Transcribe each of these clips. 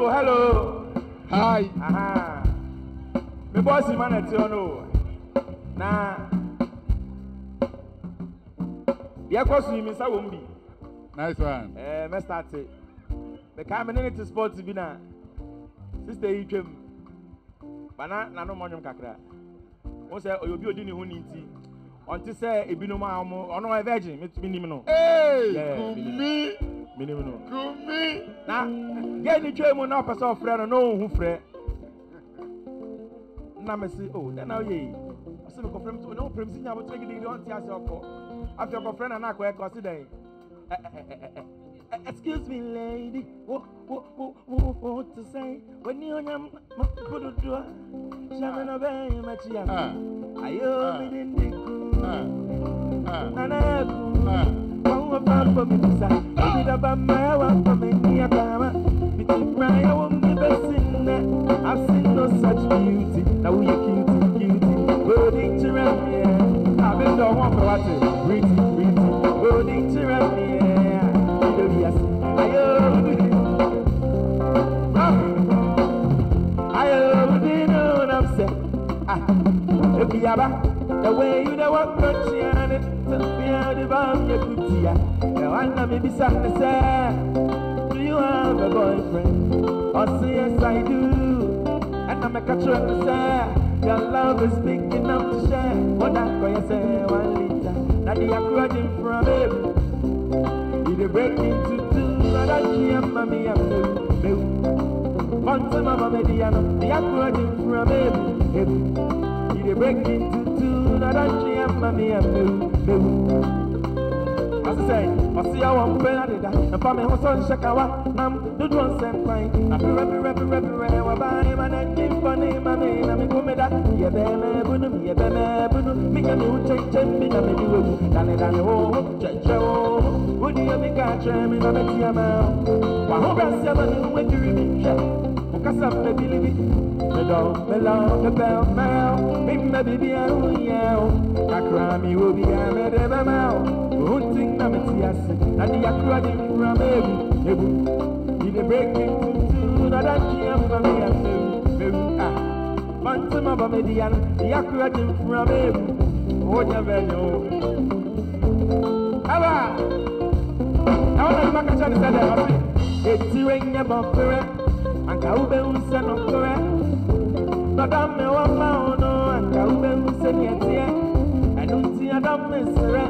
people, hello. Hi. Aha. Me boss is man at no. Na. Dia kwasu mi sa wo mbi. Nice one. Eh, me start it. Me ka me ne to sport bi na. Sister yi twem. Bana na no monwom kakra. Wo se oyobi odi ne ho ni nti. Onti se ebinom a mo, ono e virgin me nim no. Eh, me. Kumi, mi nim no Kumi. na gɛɛ ni twam mu na ɔpɛ sɛ ɔfrɛ no na ɔnhu frɛ na mɛ si o dɛ na ɔyɛ yi ɔsɛ mi kɔfrɛ mi sɛ ɔnyɛ ɔfrɛ mi si nya abotire gidigidi ɔnte ase ɔkɔ afei ɔkɔfrɛ na na akɔ ɛkɔ ɔsi dɛ excuse me lady wo wo wo wo wo to say wani onyam ma pududu shame no bɛyɛ makyi ya Ah, ayo mi di ndi ku ah, ah, nana ku ah. wɔn wɔ fa fɔ mi bisa ebi daba mma ya wa fɔ mi ni akama biti mma ya wɔ mi bɛ si nnɛ I've no such beauty wo yɛ cute cute odi nkyerɛ mi yɛ abe ndɔ wɔn fɛ wa te pretty pretty no na m sɛ ah. Ebi yaba the way you the the one na me me do you have a boyfriend? Or say yes I do. And I make a to say your love is big enough to share. What I call you say one liter. Now the acronym from him. He break into two. And I can't mommy I'm new new Once mama mediano, the acronym from him. He break into two, na that she and mommy and me, me. I say, I see how I'm playing at it, and for me, who's on Shakawa, nam, do do on same fine. I feel rap, rap, rap, rap, wa ba him and then give for name, and me, na me come that. Ye be me bunu, ye be me bunu, me ya me hu chen chen, me na me di wu, dane dane wo, che che wo. Would you me catch me na me tia ma? Wa ho bra sia ma me hu e kiri mi, che. Ukasa me bilibi, me do, me lo, me bell, me me bibi a hu yeo. Akra mi wo bi a me de be mel. Hunting na me ase, na akra di from into two, na that am for me a mewu, mewu ah. Phantom of a median, the di from ebu. Oh, ya venyo. Aba. I want to make a chance that I see. It's ring your bumper, and Kaube Unsen of Korea. Madame, me one mound, and Kaube Unsen yet here. I don't see a dumb mister, and it means I some here. I'm a resident here with you, by my wood on the I'm shut, and change to be our one and check Ube only be soon.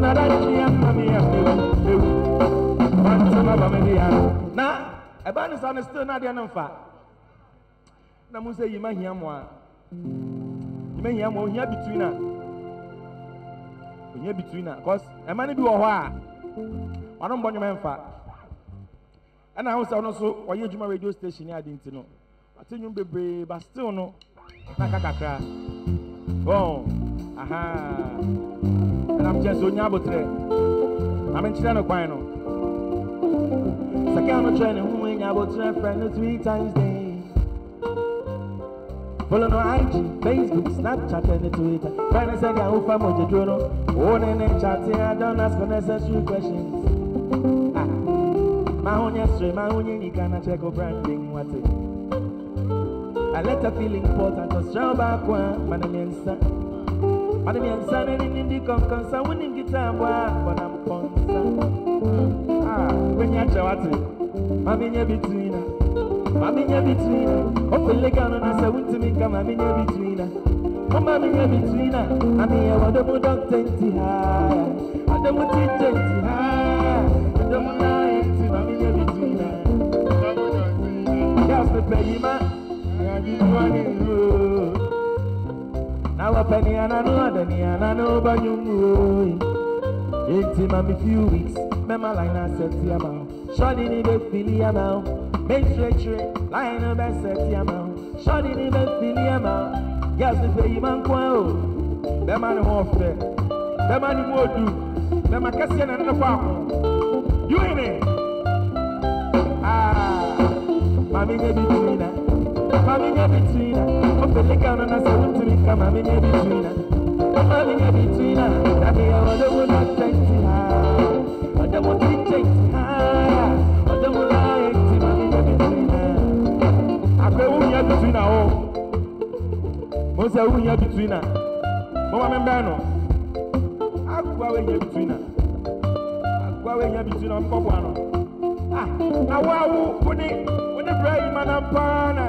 na dachi ya nna mi ya ewu ewu wanti na ba me ya na e ba still na de na mfa na mu se yima hia mo a yima hia mo hia between na hia between na cause e ma ne bi wo ho a wa no mbonyo me mfa ana ho sa radio station ya de nti no still no na kakakra oh aha aha ɛnam kyɛn sɛ onye abotire na menkyerɛ no kwan no sɛkɛ no kyerɛ ne ho anya abotire frɛ no three times day Follow no IG, Facebook, Snapchat, and Twitter. Find us at the Alpha Mojodono. One and chatting, I don't ask unnecessary questions. Ah, my own yesterday, my own you can check of branding. What it? I let her feel important to show back one, man, and son. Man, and son, and in the concern, winning guitar, I'm concerned. Ah. wobɛnya kyerɛ wate ma menyɛ between na ma menyɛ between na ɔpɛle ka no na sɛ wontumi nka ma menyɛ between na ɔma menyɛ between na na meyɛ wɔdɔ mu dɔkta nti haa ɔdɔ mu tikya nti haa adani ananu adani ananu banyumu Enti mami few weeks. Mema line aseti ama Shawty ni be fili ama Me tre tre line no be seti ama Shawty ni be fili ama Yes we pay man kwa o Mema ni ho fe Mema ni mo du Mema kesi na na kwa ho You in it Ah Mami ne bitrina Mami ne bitrina peleka na I saluti kama minye bituina kama minye bituina na mi ya wale wuna tenti ha wale wuna tenti ha wale wuna ekti ma minye bituina akwe wunya bituina o. Mose wunya bituina mama membe no akwa wunya bituina akwa wunya bituina mkopo ano ah na wawu wune wune brave manapana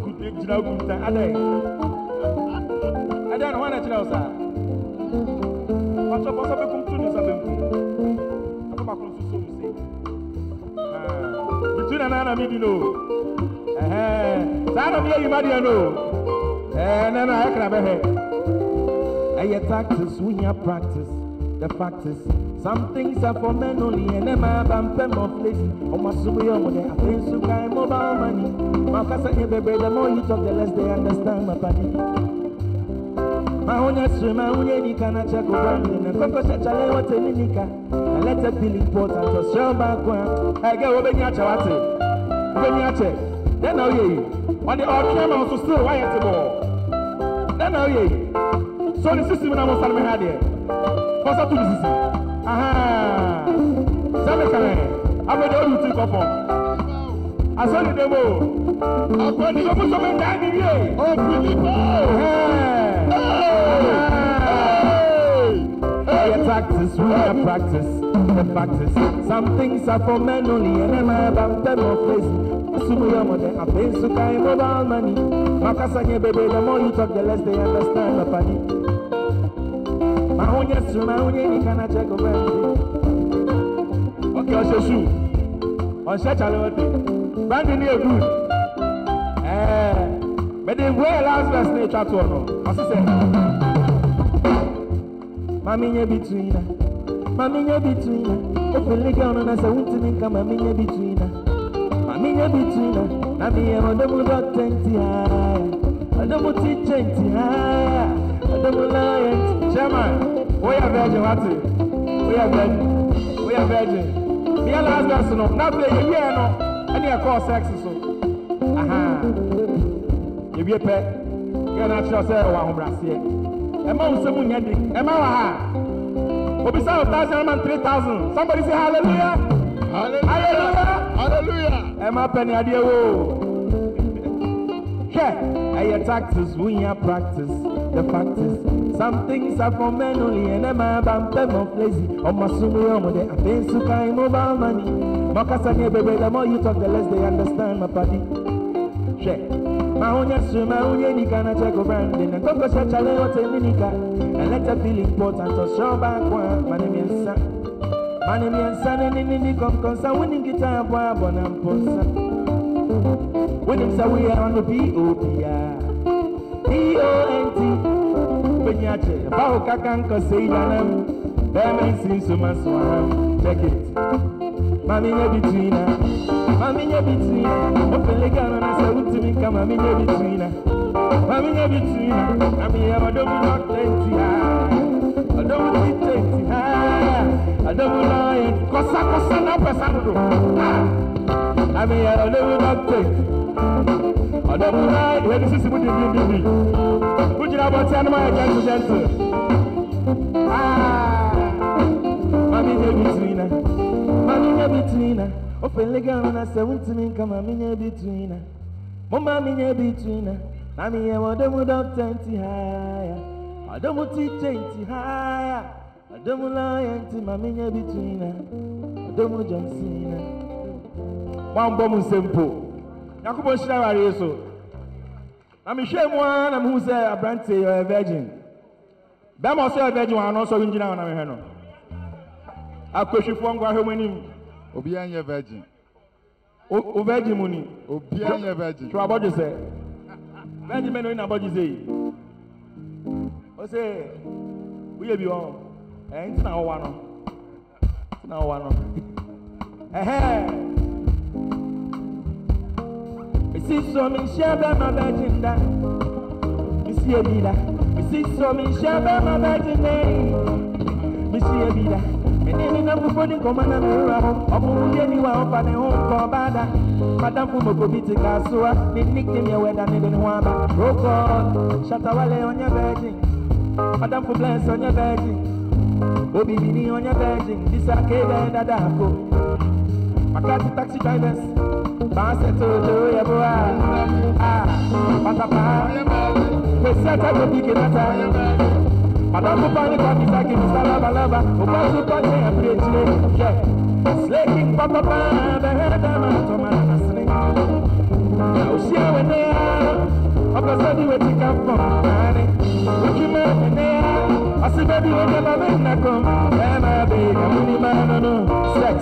gyina agunta adɛn adɛn no hɔn kyerɛ wo saa wɔtɔ bɔ bɛkum tu ne nsa bɛmkum aba baako nso eh, so mu se metu na naa na medi no saa na meyɛ yima deɛ no ɛnɛ no ayɛkra bɛhɛ ɛyɛ taxes wohia practice. The fact is some things are for men only and them are bam pem of place on my sugar on the offense more money. My person, you baby, the more you talk, the less they understand my party. My own stream, my own lady can I check around in a cocoa chale what a minica. I let it feel important to show back one. I get over your chavate. When you then I'll hear you. When the old camera was still wired to go. Then I'll hear you. So the system I was on my head here. Pass up to the system. Aha. Tell me a I'm going to do two for asọ́ni dẹ́mo ọ̀pọ̀ ní ọmọ sọ́mi dání rí o òbílí practice, we have practice, the practice. Some things are for men only, and I'm about them of face. Sumuyomo, they have been so kind of all money. Makasanya, baby, the more you talk, the less they understand the funny. My own yes, my own yes, you cannot check over. Okay, I'll show you. I'll show you brandi ni edu ɛɛ mɛdi ngu yɛ last verse ne etwa to ɔno ɔsisɛ maami nye bi tu yina maami nye bi tu yina efu liga ɔno na sɛ wuntumi nka maami nye bi tu yina maami nye bi tu yina na mi yɛ ɔdɔmu dɔkta nti ha ɔdɔmu tikya nti ha ɔdɔmu lɔya nti chairman woyɛ virgin wati woyɛ virgin? Woyɛ virgin? Bi last verse no na afei yɛ no ɛne ɛkɔɔ sex so. Yɛwie pɛ yɛ no akyerɛ sɛ ɛwɔ ahobraseɛ ɛma wo nsɛm nyɛ de ɛma wɔ ha. Obisa wo thousand man three thousand. Somebody say hallelujah. Hallelujah. Hallelujah. ɛma pɛ ne adeɛ wo hwɛ ɛyɛ tactics wonya practice the fact is some things are for men only and them are bam pem of lazy ọmọ sunmu yẹ ọmọ dẹ àfi nsuka mobile money mọkasa ní ebèbè the more you talk the less they understand my ń yẹ nìka náà check over and then nkókò ṣe chale wọ́n tẹ̀ mí nìka and let her feel important ọ̀ṣọ́ bá kọ́ ẹ̀ mani mi nsa mani mi nsa ní ní ní ní kọ̀ǹkọ̀ǹsa wọ́n ní gita àbọ̀ àbọ̀ náà mpọ̀ nsa wọ́n ní sẹ́ wíyà ọ̀nà pop yá pont benyache bao kaka nko seidanam bẹẹmẹ nsi nsoma so aham check it mami nye bitwina mami nye bitwina ofele gana na sẹ wutumi nka mami nye bitwina mami nye bitwina mami yẹ ọdọmu dọkita nti ha. Ọdọmu tita nti ha. Adamu lion, kosa kosa na pesa dodo. Ami ya adamu doctor. Adamu lion, where this is mu di di di di. Ujina abọti anuma ya gentle gentle. Ah, mami nye bitrina, minye between ofele na sewntimi nka ma minye between mụma minye between na minye ma ọdọm dọkta ntị ha ya ọdọm tiche ntị ha ya ma minye between ọdọm jọnsin gba mbọ m nsempụ yakubo shiraghara eso na mehwɛ mu na mehu sɛ aberante ɔyɛ virgin. Bɛrima ɔsɛ ɔyɛ virgin wɔ ano sɔre gyina hɔ na mehwɛ no akwahwifoɔ nkɔ ahwɛ mu obiara nyɛ virgin. o virgin mu ni. obiara nyɛ virgin. tura abɔju sɛ virgin mɛni o na abɔju sɛ yi o sɛ o yɛ bi wɔn ɛ n tina wa nɔ n tina wa nɔ ɛhɛn misi so mi nhyɛ bɛma bɛgye nda misi ebi da misi so mi nhyɛ bɛma bɛgye nda misi ebi da. Vida. Me name na fufu ni koma na me ra ho. Omo mu ye ni wa ofa ne ho ko bada. Madam fu mo ko bi kasua. Ni nickname ye weda ni ni ho aba. Oh God. Shatta wale on your virgin. Madam fu bless on your virgin. Obi bi on your virgin. This a ke da da ko. Makati taxi drivers. Bounce to the way, boy. Ah, patapa. We set up a big nata. Lava Lava. Opa Super J and Preach. Yeah. Slaking Papa, the head of them, Thomas Sling. Now, she when they are. Up a study where you come from. What you mean, and they are. I see baby when you're my man, I come. Am I baby? I'm only man, no, no. Sex.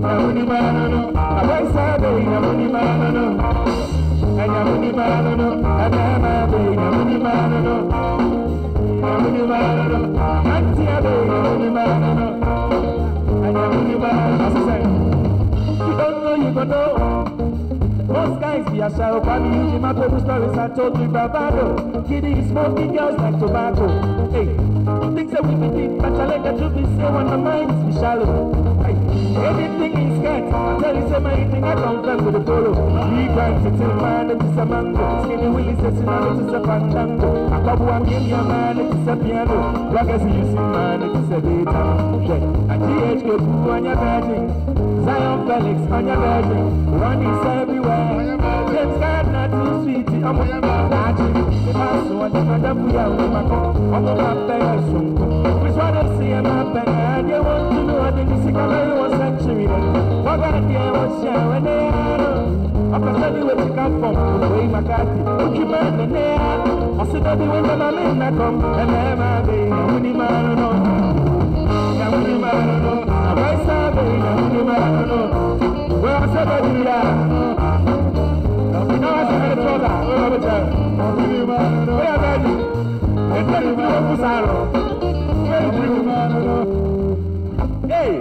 Nyamuni manano, abaisa be nyamuni manano. Nyamuni manano, anama be nyamuni manano. Nyamuni Yasharo Kwami Yujima Tobu stories I told you bravado Kiddie is smoking girls like tobacco Hey, things that we been deep? But I like a truth be say when my mind is shallow. Hey. Anything in skirt, I tell you say my eating, I confess with the polo. We grind to till man, it is a mango. Skinny Willie says, now it is a fandango. A couple of game, your man, it is a piano. Rockers, you see, man, it is a data. Yeah, and GHK, poo on your virgin. Zion Felix on your virgin. Ronnie's everywhere. James Gardner too sweet. I'm on your virgin. The pass on the mother we are with my cup. I'm on my bed. Which one I see in my bed? And you want to know the music of every century. What got the was share when they are. I'm gonna tell you where you come from. Way McCarthy. What you man in there? I said that the way that my men I come. And I'm a ọ̀bẹ̀tẹ̀ ọ̀bẹ̀lẹ̀ máa ń lọ. Bóyá bẹ́ẹ̀ ni ẹ̀tọ́ ni máa ń kú sàrọ̀. Bẹ́ẹ̀ ni ìdílé máa ń lọ. Ee,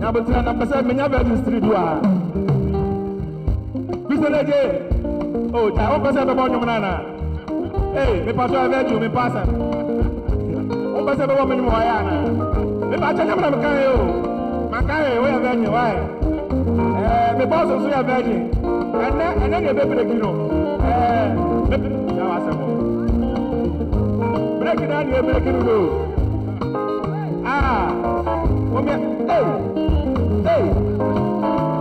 nyabotire na mpẹsẹ mi nyabẹ mi siri do a. Bísí ní ẹjẹ, o jà ó pẹsẹ bẹ bọ ọdún mi nana. Ee, mi pàṣẹ ẹ bẹ jù mi pàṣẹ. Ó pẹsẹ bẹ bọ mi ni mo wáyà nà. Mi bàtẹ ẹjẹ mi nà mi ká yẹ o. Mà ká yẹ o yẹ bẹ jù wáyẹ. Ẹ mi bọ́ọ̀sì nso yẹ bẹ jù. Ẹnẹ ẹnẹ ni ẹ bẹ bẹ̀rẹ̀ kiri o breaking down here, breaking the road. Ah, come here. Hey, hey.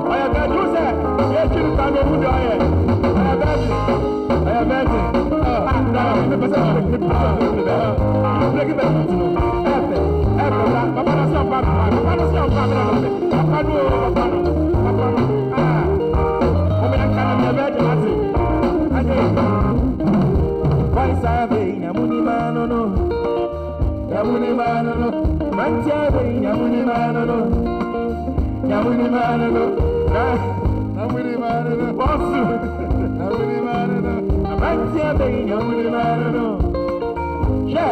I have got you, sir. Yes, you can go put your head. I have got you. I have got you. Oh, ah, now, I'm the person breaking the road. Breaking the road. Efe, efe, papa, that's your papa. Papa, that's your papa. Papa, no, papa, no. Rantia bɛ nyamuni ma nono nyamuni ma nono na Nyamuni manano, bɔsu nyamuni manano. rantia bɛ nyamuni ma nono hwɛ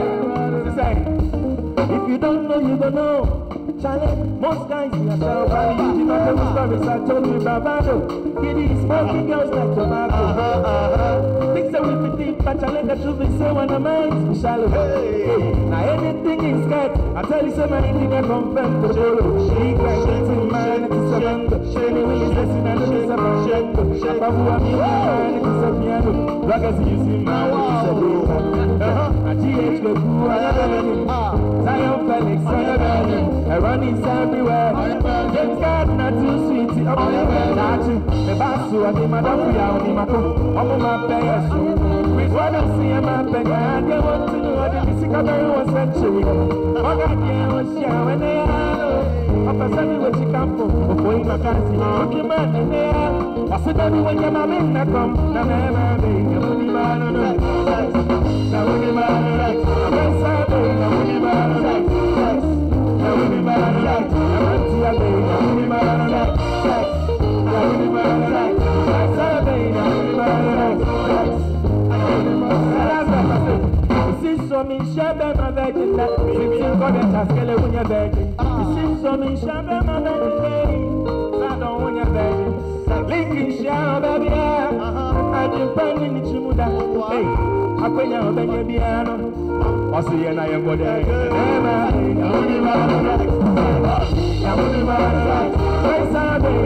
sisan if you don't know you don't know. Charlie, most guys in a shower, you know the stories I told you, bravado. Kitty smoking girls like tobacco. Things that we be deep, but challenge the truth is say when the mind is shallow. Now anything is scared. I tell you so many things I confirm to follow. She can get in man, it is a mango. She will is a sin and she is a. Papu a me man, it is a piano. Rockers you see man, it is a big A GH go cool, another name. Zion Felix, another name. A run is everywhere. James Gardner too sweet. I'm Nachi, the basu, and the madam, we are on the mako. I'm on my a shoe. With what I see, I'm a pay. I don't want to know the music of was century. Oh, God, yeah, yeah, when they are. Papa said me what you come for. Before you can see, look your man in there. I said, baby, when you're my man, I come. Now, never be. I'm only man on the Now, only man on the I'm a since you got a taskele you're virgin. Since so me shabe want your virgin. Linkin share baby, I didn't find any chimuda. Hey, I put your baby piano. What's the end I am going to do? I'm only man on that. I'm only man on that. Where's Sunday?